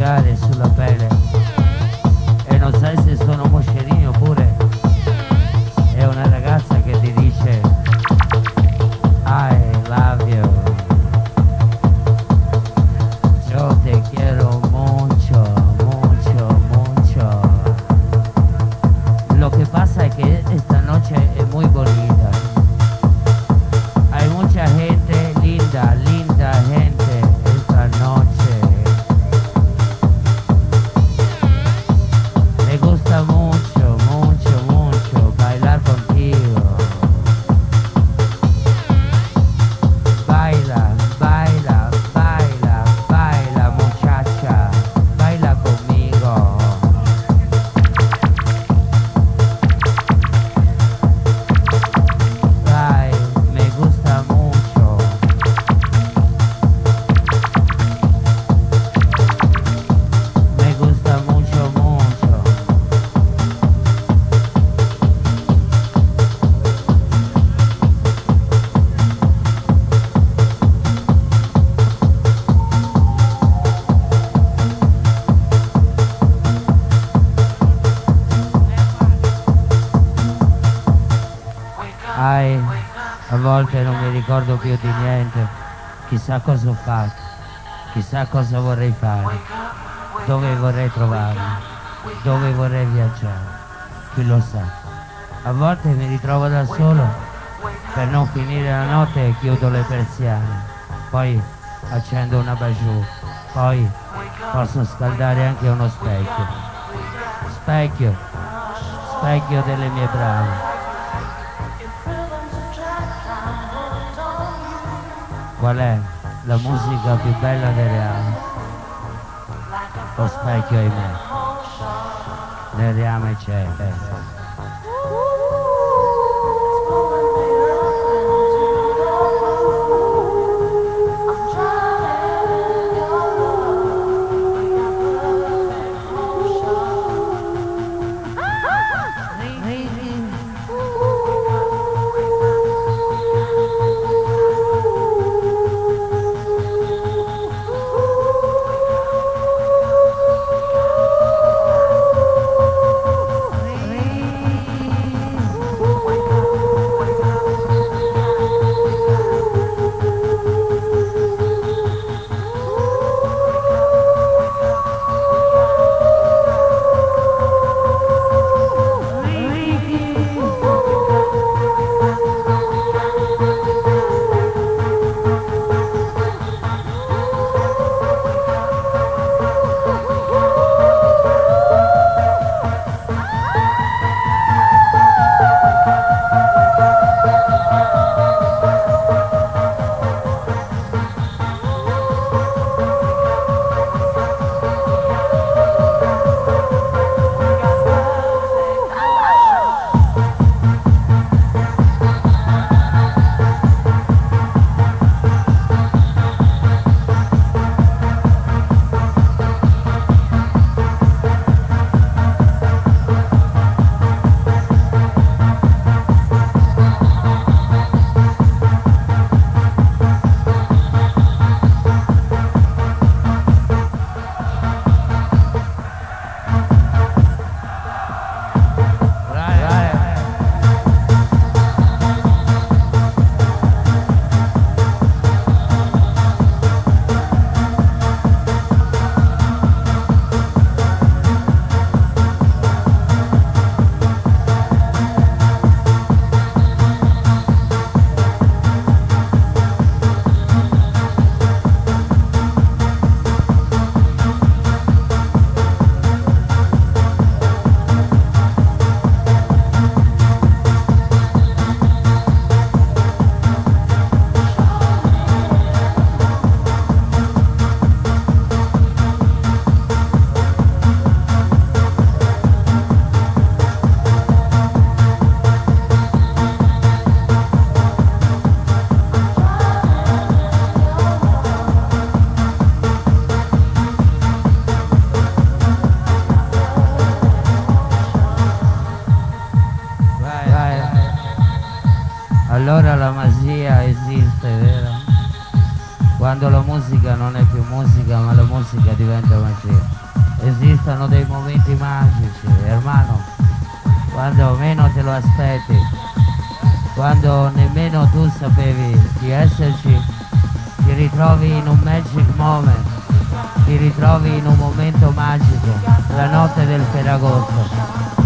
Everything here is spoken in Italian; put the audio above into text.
piegare sulla pelle volte non mi ricordo più di niente, chissà cosa ho fatto, chissà cosa vorrei fare, dove vorrei trovarmi, dove vorrei viaggiare, chi lo sa. A volte mi ritrovo da solo per non finire la notte chiudo le persiane, poi accendo una bagiù, poi posso scaldare anche uno specchio. Specchio, specchio delle mie brave. Qual è la musica più bella delle anni? Lo specchio è me. Nel reame c'è. eh. Allora la magia esiste, vero? quando la musica non è più musica ma la musica diventa magia. Esistono dei momenti magici, hermano, quando meno te lo aspetti, quando nemmeno tu sapevi di esserci, ti ritrovi in un magic moment, ti ritrovi in un momento magico, la notte del Ferragosto.